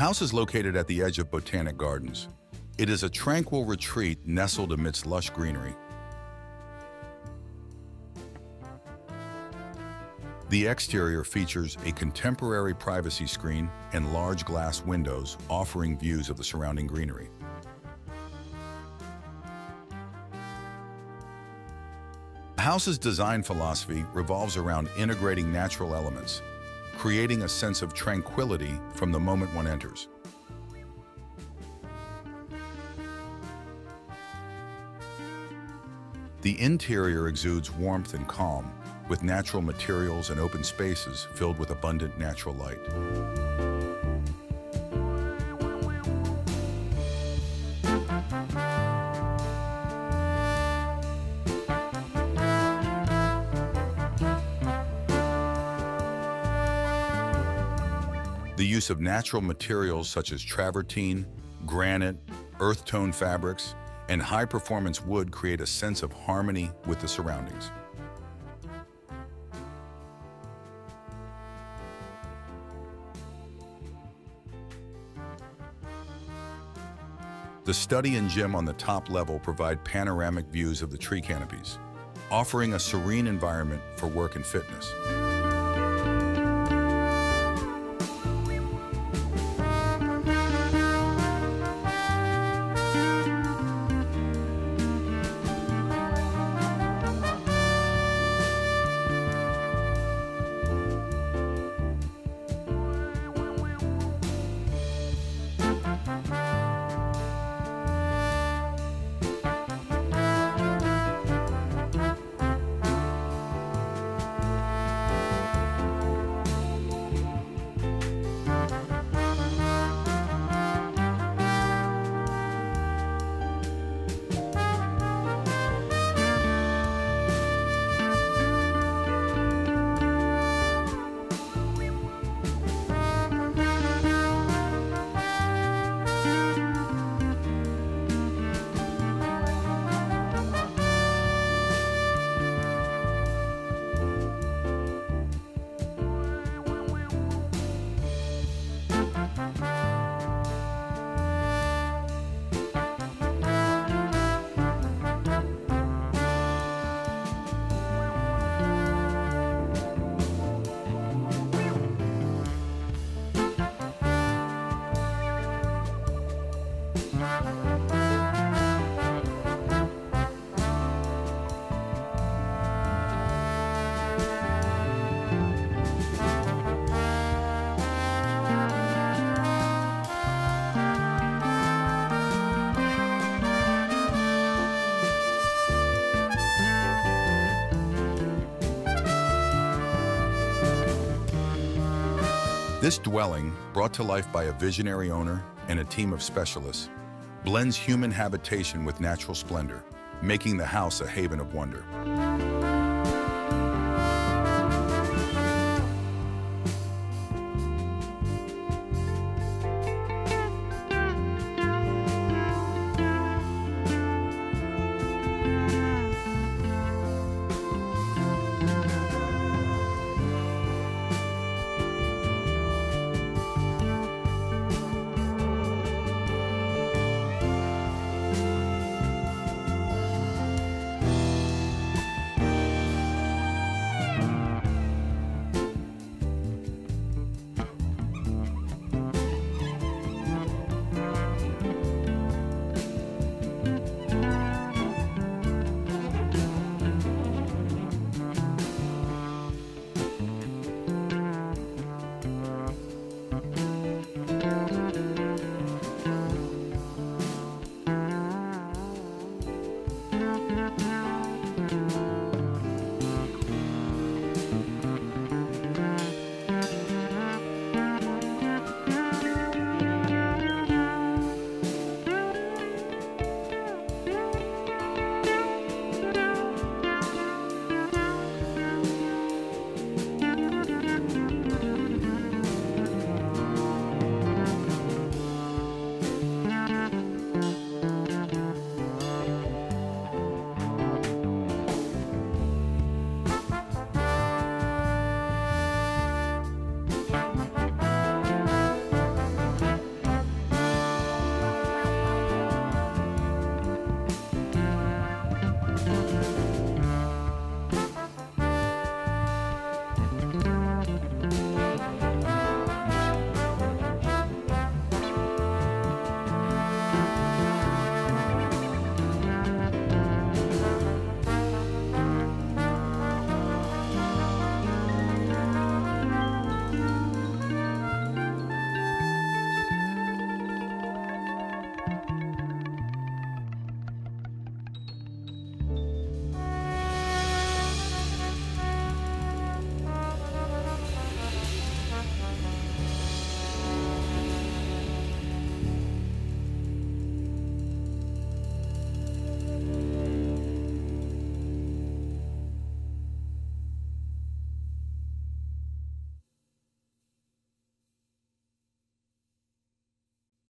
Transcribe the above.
house is located at the edge of Botanic Gardens. It is a tranquil retreat nestled amidst lush greenery. The exterior features a contemporary privacy screen and large glass windows offering views of the surrounding greenery. The house's design philosophy revolves around integrating natural elements, creating a sense of tranquility from the moment one enters. The interior exudes warmth and calm, with natural materials and open spaces filled with abundant natural light. The use of natural materials such as travertine, granite, earth tone fabrics, and high-performance wood create a sense of harmony with the surroundings. The study and gym on the top level provide panoramic views of the tree canopies, offering a serene environment for work and fitness. This dwelling, brought to life by a visionary owner and a team of specialists, blends human habitation with natural splendor, making the house a haven of wonder.